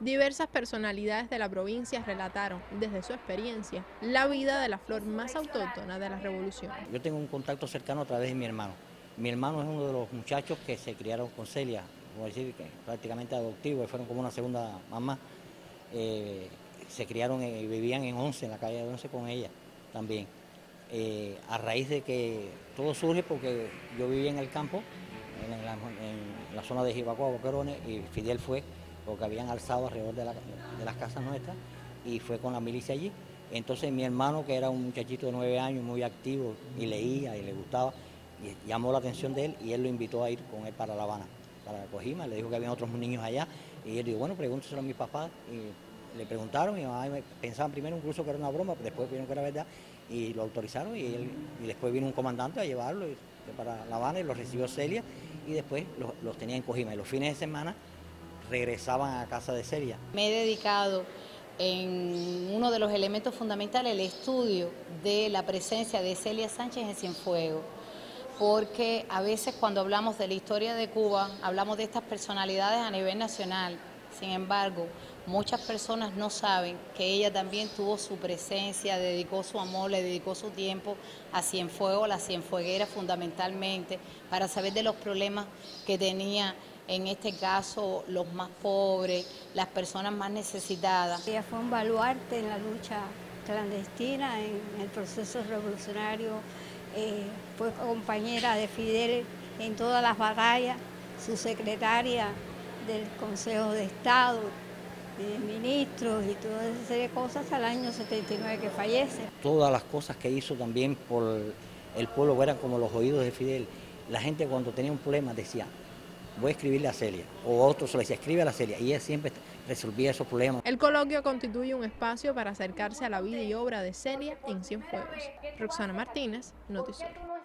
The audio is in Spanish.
Diversas personalidades de la provincia relataron desde su experiencia la vida de la flor más autóctona de la revolución. Yo tengo un contacto cercano a través de mi hermano. Mi hermano es uno de los muchachos que se criaron con Celia, como decir que prácticamente adoptivos, fueron como una segunda mamá. Eh, se criaron y vivían en Once, en la calle de Once con ella también. Eh, a raíz de que todo surge porque yo vivía en el campo, en la, zona de Jibacoa, Boquerones, y Fidel fue porque habían alzado alrededor de, las casas nuestras y fue con la milicia allí. Entonces mi hermano, que era un muchachito de nueve años, muy activo y leía y le gustaba, llamó la atención de él y él lo invitó a ir con él para La Habana, para Cojima, le dijo que había otros niños allá y él dijo, bueno, pregúnteselo a mis papás y le preguntaron y pensaban primero incluso que era una broma, pero después vieron que era verdad y lo autorizaron y, y después vino un comandante a llevarlo para La Habana y lo recibió Celia y después los, los tenía en Cojima y los fines de semana regresaban a casa de Celia. Me he dedicado en uno de los elementos fundamentales, el estudio de la presencia de Celia Sánchez en Cienfuegos, porque a veces cuando hablamos de la historia de Cuba, hablamos de estas personalidades a nivel nacional, sin embargo, muchas personas no saben que ella también tuvo su presencia, dedicó su amor, le dedicó su tiempo a Cienfuegos, a la Cienfueguera fundamentalmente, para saber de los problemas que tenía en este caso los más pobres, las personas más necesitadas. Ella fue un baluarte en la lucha clandestina, en el proceso revolucionario, eh, fue compañera de Fidel en todas las batallas, su secretaria del Consejo de Estado, de ministros y toda esa serie de cosas hasta el año 79 que fallece. Todas las cosas que hizo también por el pueblo eran como los oídos de Fidel. La gente cuando tenía un problema decía, voy a escribirle a Celia, o otro se le decía, escribe a la Celia, y ella siempre resolvía esos problemas. El coloquio constituye un espacio para acercarse a la vida y obra de Celia en Cienfuegos. Roxana Martínez, Noticiero.